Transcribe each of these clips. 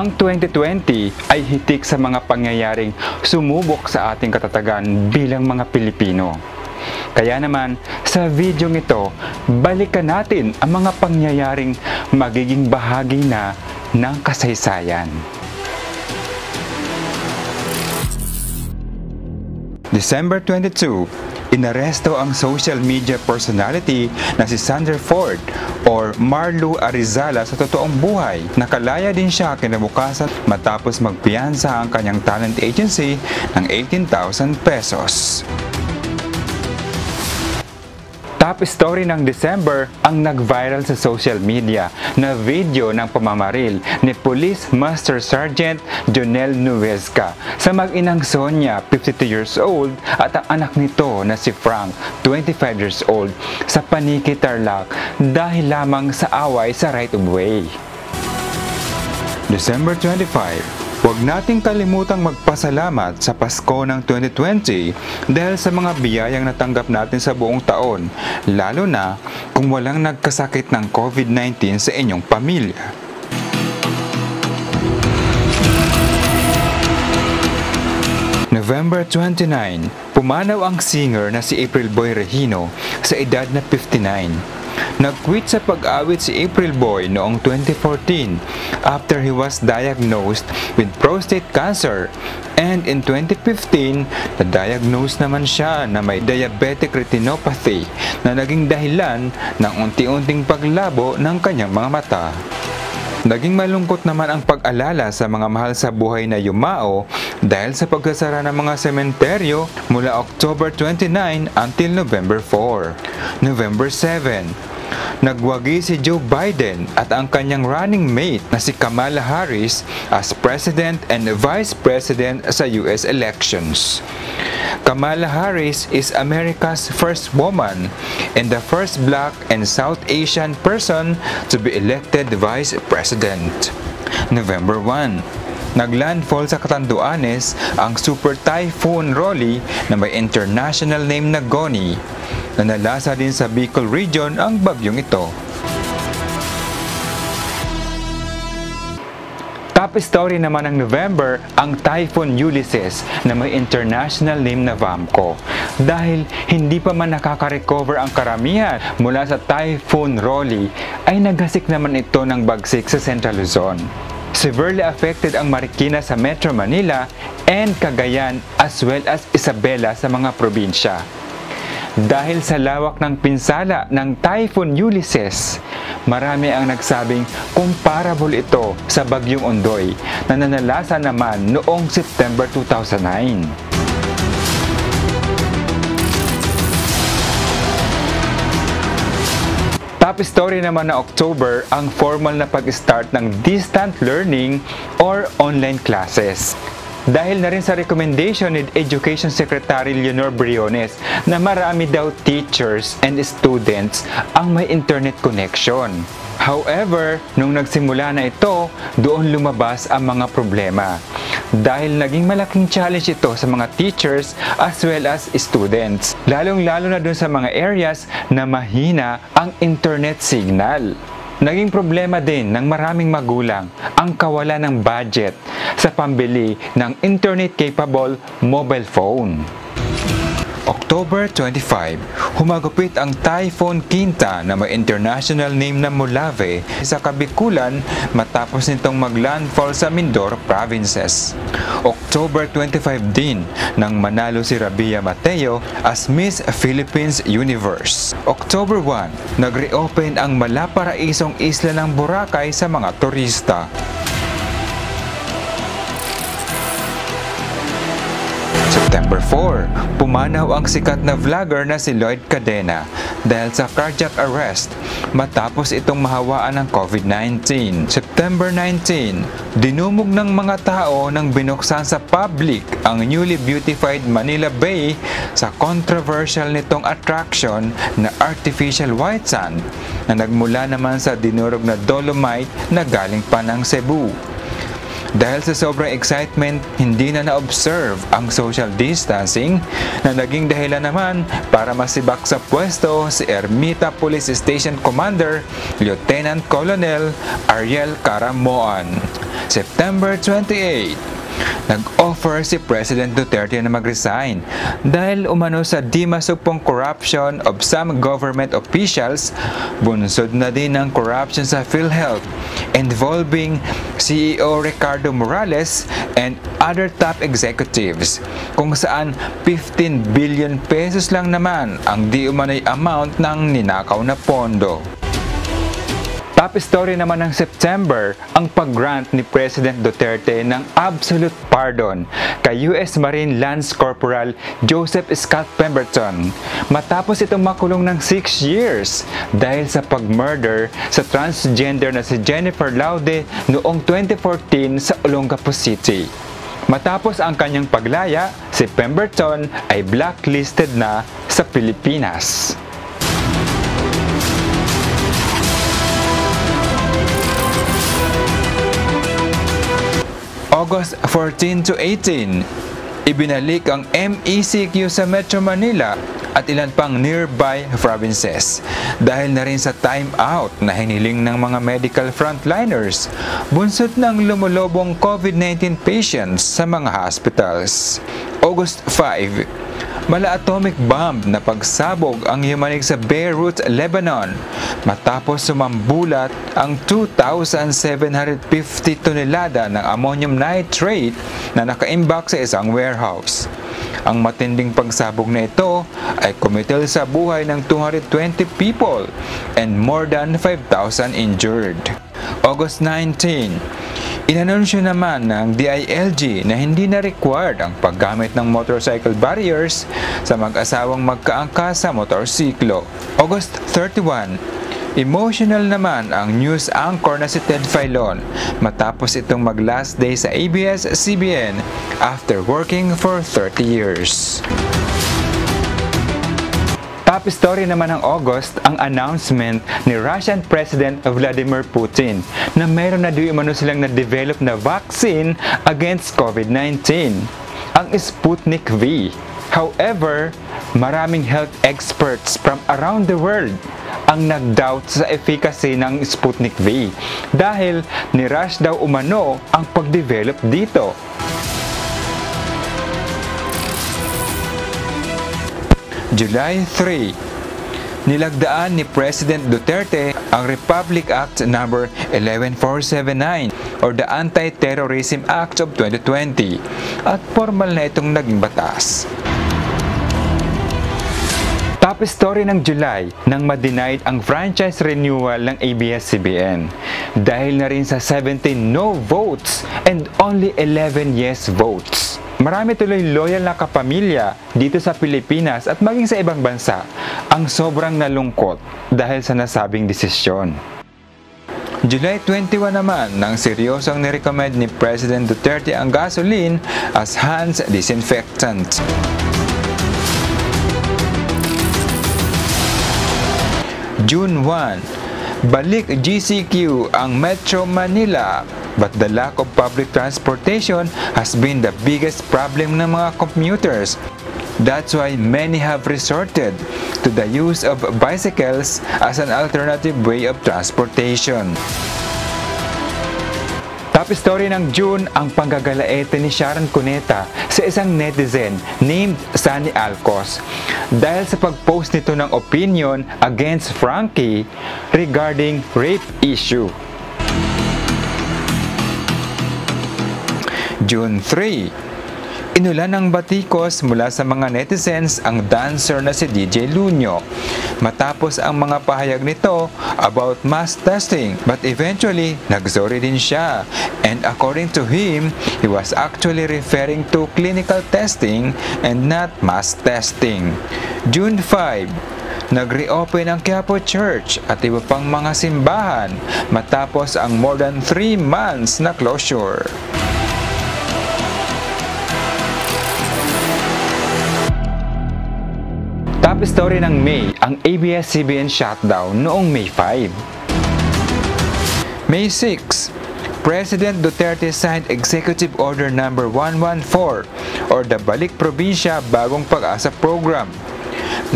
Ang 2020 ay hitik sa mga pangyayaring sumubok sa ating katatagan bilang mga Pilipino. Kaya naman, sa video ito, balikan natin ang mga pangyayaring magiging bahagi na ng kasaysayan. December 22, inaresto ang social media personality na si Sander Ford or Marlo Arizala sa totoong buhay. Nakalaya din siya kinabukasan matapos magpiyansa ang kanyang talent agency ng 18,000 pesos. Top story ng December ang nag-viral sa social media na video ng pamamaril ni Police Master Sergeant Jonel Nuesca sa mag-inang Sonia, 52 years old, at ang anak nito na si Frank, 25 years old, sa Paniki Tarlac dahil lamang sa away sa right of way. December 25, Huwag nating kalimutang magpasalamat sa Pasko ng 2020 dahil sa mga biyayang natanggap natin sa buong taon, lalo na kung walang nagkasakit ng COVID-19 sa inyong pamilya. November 29, pumanaw ang singer na si April Boy Regino sa edad na 59. Nag-quit sa pag-awit si April Boy noong 2014 after he was diagnosed with prostate cancer and in 2015, na-diagnose naman siya na may diabetic retinopathy na naging dahilan ng unti-unting paglabo ng kanyang mga mata. Naging malungkot naman ang pag-alala sa mga mahal sa buhay na yumao dahil sa pagsasara ng mga sementeryo mula October 29 until November 4. November 7, Nagwagi si Joe Biden at ang kanyang running mate na si Kamala Harris as President and Vice President sa US elections. Kamala Harris is America's first woman and the first black and South Asian person to be elected Vice President. November 1 Naglandfall sa Catanduanes ang Super Typhoon Rolly na may international name na Goni na nalasa din sa Bicol Region ang bagyong ito. Top story naman ng November ang Typhoon Ulysses na may international name na VAMCO dahil hindi pa man nakaka-recover ang karamihan mula sa Typhoon Rolly ay naghasik naman ito ng bagsik sa Central Luzon. Severely affected ang Marikina sa Metro Manila and Cagayan as well as Isabela sa mga probinsya. Dahil sa lawak ng pinsala ng Typhoon Ulysses, marami ang nagsabing comparable ito sa Bagyong Ondoy na nanalasa naman noong September 2009. Top story naman na October ang formal na pag-start ng distant learning or online classes. Dahil na rin sa recommendation ni Education Secretary Leonor Briones na marami daw teachers and students ang may internet connection. However, nung nagsimula na ito, doon lumabas ang mga problema. Dahil naging malaking challenge ito sa mga teachers as well as students. Lalong-lalo na doon sa mga areas na mahina ang internet signal. Naging problema din ng maraming magulang ang kawalan ng budget sa pambili ng internet-capable mobile phone. October 25, humagupit ang Typhoon Quinta na may international name na Molave sa Kabikulan matapos nitong maglandfall sa Mindoro Provinces. October 25 din nang manalo si Rabia Mateo as Miss Philippines Universe. October 1, nag-reopen ang malaparaisong isla ng Boracay sa mga turista. September 4, pumanaw ang sikat na vlogger na si Lloyd Cadena dahil sa cardiac arrest matapos itong mahawaan ng COVID-19. September 19, dinumog ng mga tao nang binuksan sa public ang newly beautified Manila Bay sa controversial nitong attraction na artificial white sand na nagmula naman sa dinurog na dolomite na galing pa ng Cebu. Dahil sa sobrang excitement, hindi na na-observe ang social distancing na naging dahilan naman para masibak sa pwesto si Ermita Police Station Commander Lieutenant Colonel Ariel Caramoan. September 28, nag-offer si President Duterte na mag-resign dahil umano sa di masupong corruption of some government officials, bunsod na din ang corruption sa PhilHealth involving CEO Ricardo Morales and other top executives kung saan 15 billion pesos lang naman ang di umano'y amount ng ninakaw na pondo. Top story naman ng September ang pag-grant ni President Duterte ng absolute pardon kay US Marine Lance Corporal Joseph Scott Pemberton matapos itong makulong ng 6 years dahil sa pag-murder sa transgender na si Jennifer Laude noong 2014 sa Olongapo City. Matapos ang kanyang paglaya, si Pemberton ay blacklisted na sa Pilipinas. August 14 to 18, ibinalik ang MECQ sa Metro Manila at ilan pang nearby provinces dahil na rin sa time out na hiniling ng mga medical frontliners bunsod ng lumulobong COVID-19 patients sa mga hospitals. August 5, mala atomic bomb na pagsabog ang yumanig sa Beirut, Lebanon matapos sumambulat ang 2,750 tonelada ng ammonium nitrate na nakaimbak sa isang warehouse. Ang matinding pagsabog na ito ay kumitil sa buhay ng 220 people and more than 5,000 injured. August 19, Inanunsyo naman ng DILG na hindi na required ang paggamit ng motorcycle barriers sa mag-asawang magkaangkas sa motorsiklo. August 31, Emotional naman ang news anchor na si Ted Filon matapos itong mag-last day sa ABS-CBN after working for 30 years. Top story naman ng August ang announcement ni Russian President Vladimir Putin na mayroon na di umano silang na-develop na vaccine against COVID-19, ang Sputnik V. However, maraming health experts from around the world ang nag-doubt sa efficacy ng Sputnik V dahil ni-rush daw umano ang pag-develop dito. July 3, nilagdaan ni President Duterte ang Republic Act No. 11479 or the Anti-Terrorism Act of 2020 at formal na itong naging batas. Top story ng July nang ma-denied ang franchise renewal ng ABS-CBN dahil na rin sa 17 no votes and only 11 yes votes. Marami tuloy loyal na kapamilya dito sa Pilipinas at maging sa ibang bansa ang sobrang nalungkot dahil sa nasabing desisyon. July 21 naman nang seryosong nirecommend ni President Duterte ang gasoline as hands disinfectant. June 1, balik GCQ ang Metro Manila But the lack of public transportation has been the biggest problem ng mga commuters. That's why many have resorted to the use of bicycles as an alternative way of transportation. Top story ng June ang panggagalaete ni Sharon Cuneta sa isang netizen named Sunny Alcos dahil sa pag-post nito ng opinion against Frankie regarding rape issue. June 3 Inulan ng batikos mula sa mga netizens ang dancer na si DJ Lunyo matapos ang mga pahayag nito about mass testing but eventually nagsorry din siya and according to him he was actually referring to clinical testing and not mass testing. June 5 Nag-reopen ang Quiapo Church at iba pang mga simbahan matapos ang more than 3 months na closure. Top story ng May, ang ABS-CBN shutdown noong May 5. May 6, President Duterte signed Executive Order No. 114 or the Balik Probinsya Bagong Pag-asa Program.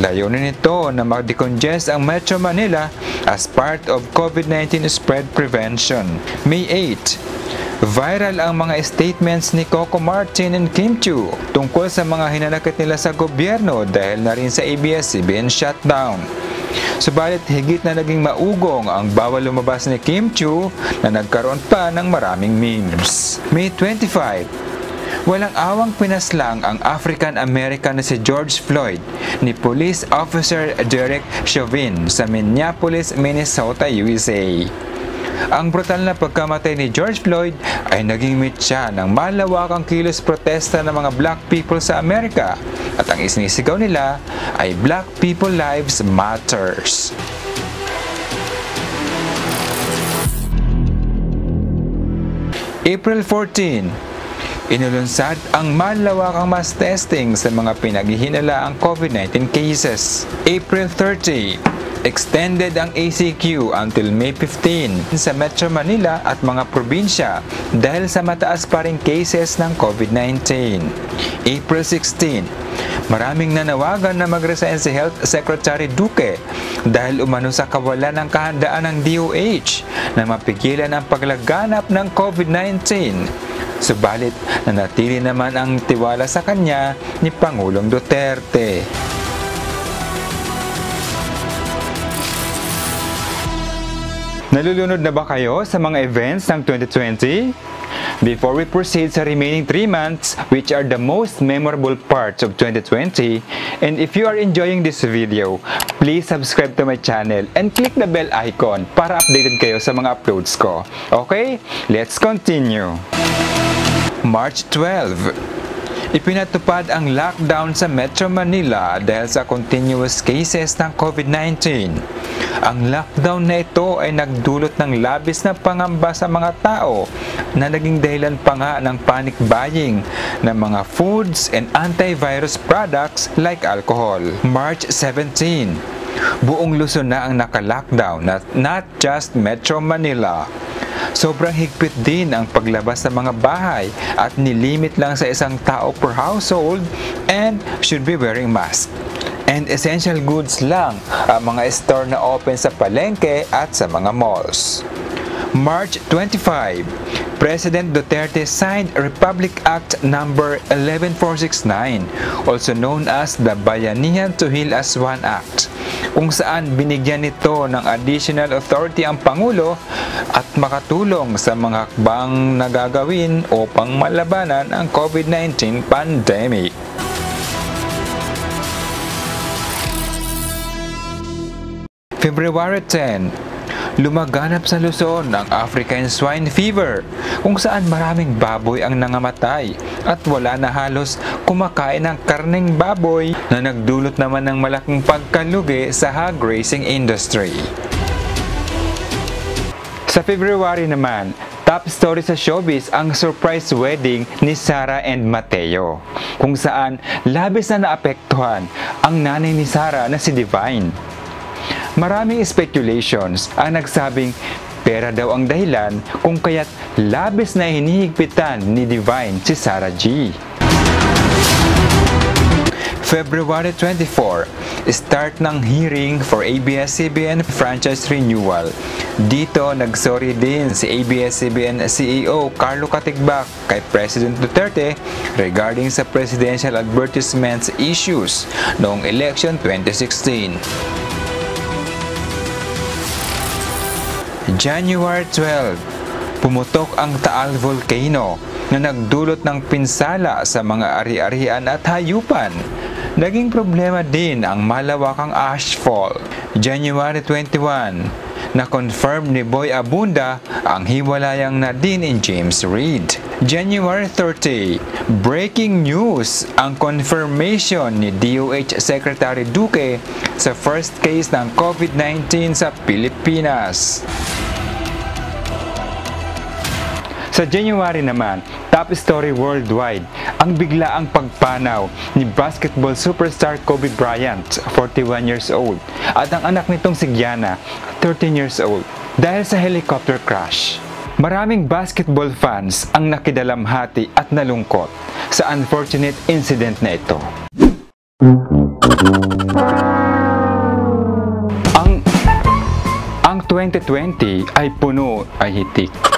Layunin nito na mag-decongest ang Metro Manila as part of COVID-19 spread prevention. May 8, Viral ang mga statements ni Coco Martin and Kim Chu tungkol sa mga hinanakit nila sa gobyerno dahil na rin sa ABS-CBN shutdown. Subalit higit na naging maugong ang bawal lumabas ni Kim Chu na nagkaroon pa ng maraming memes. May 25, Walang awang pinaslang ang African-American na si George Floyd ni Police Officer Derek Chauvin sa Minneapolis, Minnesota, USA. Ang brutal na pagkamatay ni George Floyd ay naging mitya ng malawakang kilos protesta ng mga black people sa Amerika at ang isinisigaw nila ay Black People Lives Matters. April 14, Inulunsad ang malawakang mass testing sa mga pinaghihinalaang COVID-19 cases. April 30, extended ang ACQ until May 15 sa Metro Manila at mga probinsya dahil sa mataas pa rin cases ng COVID-19. April 16, maraming nanawagan na mag-resign si Health Secretary Duque dahil umano sa kawalan ng kahandaan ng DOH na mapigilan ang paglaganap ng COVID-19 Subalit, nanatili naman ang tiwala sa kanya ni Pangulong Duterte. Nalulunod na ba kayo sa mga events ng 2020? Before we proceed sa remaining 3 months, which are the most memorable parts of 2020, and if you are enjoying this video, please subscribe to my channel and click the bell icon para updated kayo sa mga uploads ko. Okay? Let's continue! March 12 Ipinatupad ang lockdown sa Metro Manila dahil sa continuous cases ng COVID-19. Ang lockdown na ito ay nagdulot ng labis na pangamba sa mga tao na naging dahilan pa nga ng panic buying ng mga foods and antivirus products like alcohol. March 17 Buong Luzon na ang naka-lockdown, not just Metro Manila. Sobrang higpit din ang paglabas sa mga bahay at nilimit lang sa isang tao per household and should be wearing mask. And essential goods lang ang mga store na open sa palengke at sa mga malls. March 25, President Duterte signed Republic Act No. 11469, also known as the Bayanihan to Heal as One Act, kung saan binigyan nito ng additional authority ang Pangulo at makatulong sa mga hakbang nagagawin upang malabanan ang COVID-19 pandemic. February 10, lumaganap sa Luzon ang African Swine Fever kung saan maraming baboy ang nangamatay at wala na halos kumakain ng karning baboy na nagdulot naman ng malaking pagkalugi sa hog racing industry. Sa February naman, Top story sa showbiz ang surprise wedding ni Sarah and Mateo, kung saan labis na naapektuhan ang nanay ni Sarah na si Divine. Maraming speculations ang nagsabing pera daw ang dahilan kung kaya't labis na hinihigpitan ni Divine si Sarah G. February 24, start ng hearing for ABS-CBN franchise renewal. Dito, nagsorry din si ABS-CBN CEO Carlo Katigbak kay President Duterte regarding sa presidential advertisements issues noong election 2016. January 12, pumutok ang Taal Volcano na nagdulot ng pinsala sa mga ari-arian at hayupan. Naging problema din ang malawakang ashfall. January 21, na-confirm ni Boy Abunda ang hiwalayang Nadine in James Reid. January 30, breaking news ang confirmation ni DOH Secretary Duque sa first case ng COVID-19 sa Pilipinas. Sa January naman, top story worldwide, ang biglaang pagpanaw ni basketball superstar Kobe Bryant, 41 years old, at ang anak nitong si Gianna, 13 years old, dahil sa helicopter crash. Maraming basketball fans ang nakidalamhati at nalungkot sa unfortunate incident na ito. Ang ang 2020 ay puno ay hitik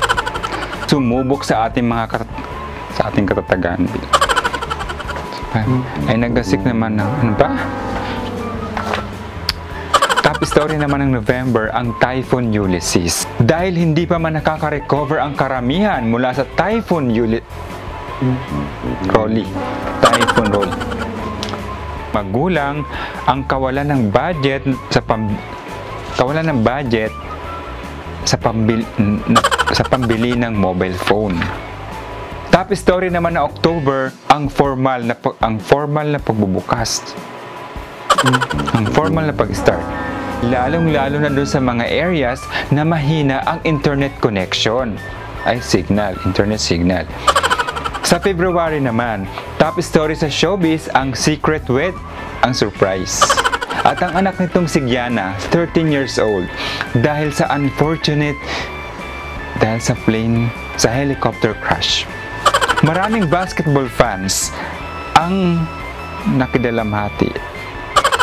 sumubok sa ating mga kat- sa ating katatagan. Ay nagasik naman ng ano ba? Top story naman ng November ang Typhoon Ulysses. Dahil hindi pa man nakaka-recover ang karamihan mula sa Typhoon Ulysses Rolly. Typhoon Rolly. Magulang ang kawalan ng budget sa pam kawalan ng budget sa pambil na, sa pambili ng mobile phone. Top story naman na October ang formal na ang formal na pagbubukas. Ang formal na pag-start. Lalong-lalo na doon sa mga areas na mahina ang internet connection. Ay, signal, internet signal. Sa February naman, top story sa showbiz ang Secret Wed, ang surprise. At ang anak nitong si Gianna, 13 years old, dahil sa unfortunate, dahil sa plane, sa helicopter crash. Maraming basketball fans ang nakidalamhati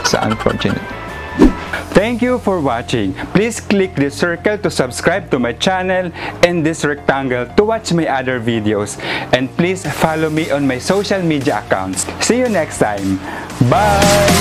sa unfortunate. Thank you for watching. Please click the circle to subscribe to my channel and this rectangle to watch my other videos. And please follow me on my social media accounts. See you next time. Bye!